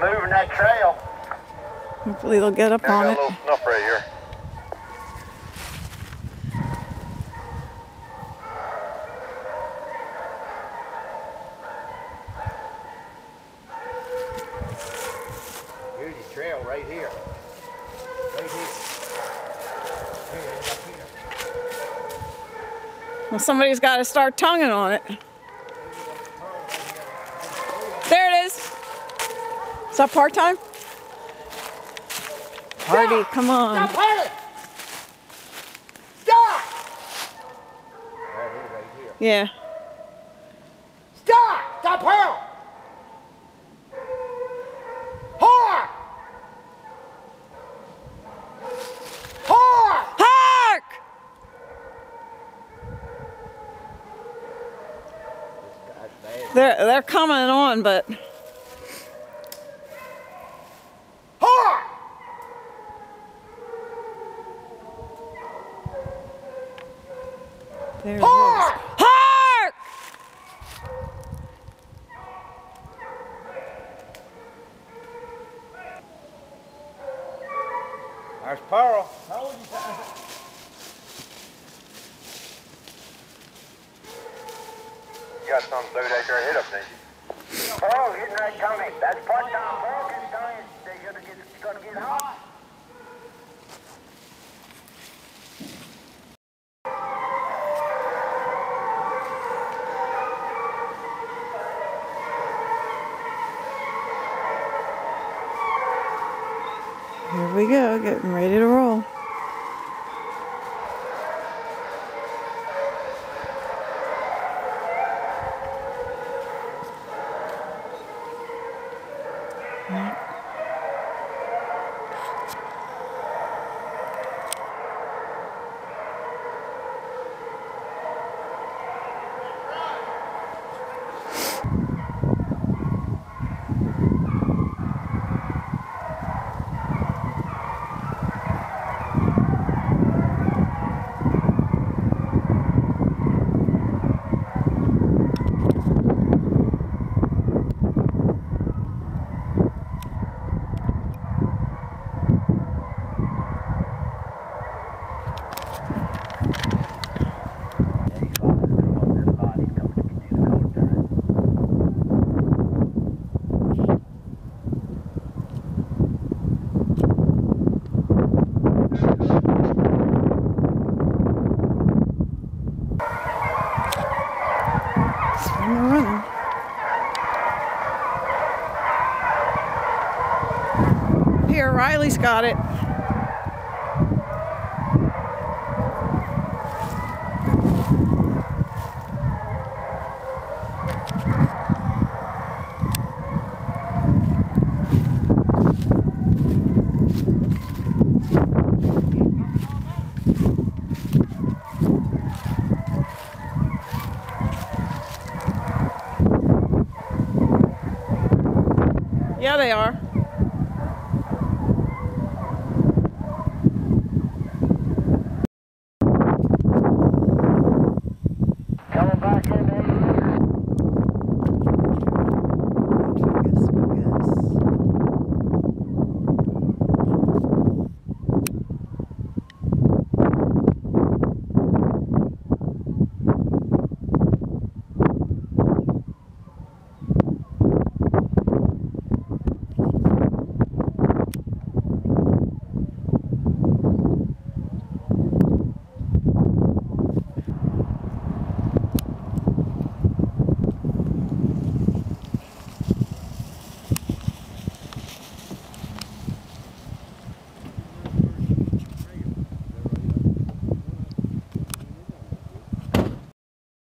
been moving that trail. Hopefully they'll get up I on got it. a little snuff right here. Here's the trail right here. Right here. Here, it's up here. Well, somebody's got to start tonguing on it. There it is. Is that part time? Hardy, come on. Stop hurling! Stop! Right here. Yeah. Stop! Stop hurling! Hard! Hard! Hark! They're they're coming on, but there it is. Hark! There's Pearl. You You got something to do that there hit up, didn't you? Pearl getting that tummy. That's part-time. Pearl getting tummy. They're gonna get, gonna get hot. Here we go, getting ready to roll. Swing and run. Here, Riley's got it. Yeah, they are. Coming back in there. Focus, focus.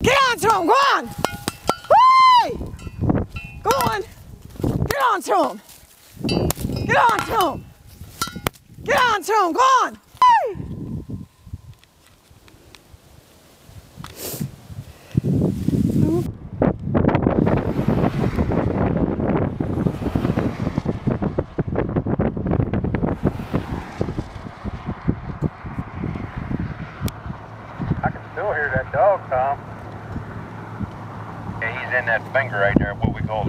Get on to him, go on! Whee! Go on! Get on to him! Get on to him! Get on to him, go on! I can still hear that dog, Tom. In that finger right there, what we call